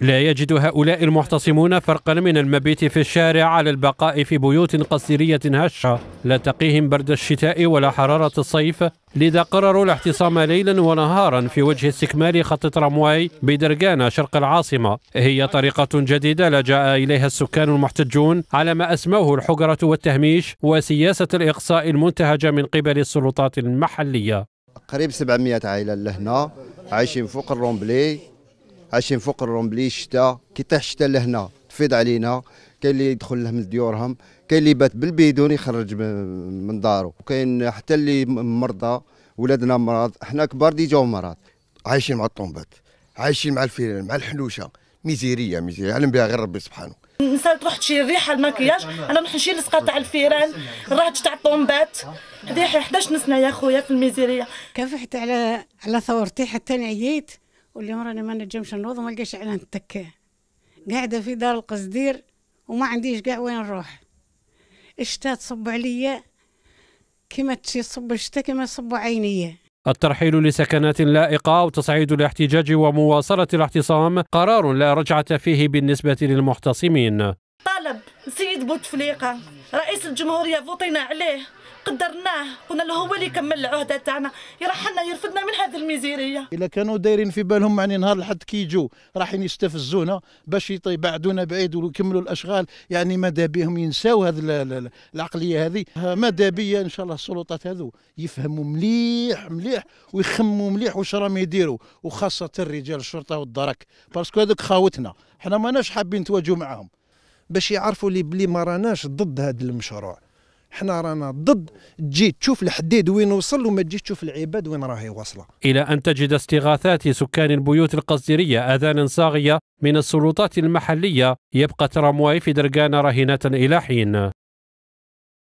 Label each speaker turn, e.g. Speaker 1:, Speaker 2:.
Speaker 1: لا يجد هؤلاء المحتصمون فرقا من المبيت في الشارع على البقاء في بيوت قصيرية هشة. لا تقيهم برد الشتاء ولا حرارة الصيف. لذا قرروا الاحتصام ليلا ونهارا في وجه استكمال خط ترامواي بدرجانة شرق العاصمة. هي طريقة جديدة لجأ إليها السكان المحتجون على ما أسموه الحجرة والتهميش وسياسة الإقصاء المنتهجة من قبل السلطات المحلية.
Speaker 2: قريب 700 عائلة لهنا عايشين فوق الرومبلي عايشين فوق الرومبلي الشتاء كي طيح الشتاء لهنا تفيض علينا كاين اللي يدخل لهم لديورهم كاين اللي بات بالبيدون يخرج من من دارو وكاين حتى اللي مرضى ولادنا مرض إحنا كبار دي جاو مرض.
Speaker 3: عايشين مع الطومبات عايشين مع الفيران مع الحنوشة. ميزيرية ميزيرية يعلم بها غير ربي سبحانه.
Speaker 4: نسأل تروح تشيل ريحه المكياج أنا نروح نشيل السقا تاع الفيران الرهج تاع الطومبات. هذه 11 سنه يا خويا في الميزيرية؟
Speaker 5: كافحت على على ثورتي حتى نعييت واليوم راني ما نجمش نوض وما لقيش على نتكى قاعدة في دار القصدير وما عنديش كاع وين نروح. الشتا تصب عليا كما تصب الشتا كما تصب عينيا.
Speaker 1: الترحيل لسكنات لائقة وتصعيد الاحتجاج ومواصلة الاعتصام قرار لا رجعة فيه بالنسبة للمحتصمين.
Speaker 4: سيد بوتفليقة. رئيس الجمهورية فوطينا عليه. قدرناه. قلنا له هو اللي يكمل العهدة تاعنا. يرحلنا يرفدنا من هذه الميزيرية.
Speaker 6: إلا كانوا دايرين في بالهم يعني نهار لحد كي يجوا. راحين يستفزونا باش يبعدونا بعيد ويكملوا الأشغال. يعني ماذا بهم ينساو هذه ال- ال- العقلية هذه؟ ماذا بيا إن شاء الله السلطات هذو؟ يفهموا مليح مليح ويخموا مليح واش راهم يديروا. وخاصة رجال الشرطة والدرك. parce que هذوك خاوتنا. حنا ماناش حابين نتواجهوا معاهم.
Speaker 7: باش يعرفوا لي بلي ما راناش ضد هذا المشروع. حنا رانا ضد تجي تشوف الحديد وين وصل وما تجيش تشوف العباد وين راهي واصلة.
Speaker 1: إلى أن تجد استغاثات سكان البيوت القصديرية آذانا صاغية من السلطات المحلية يبقى ترامواي في درقانة رهينة إلى حين.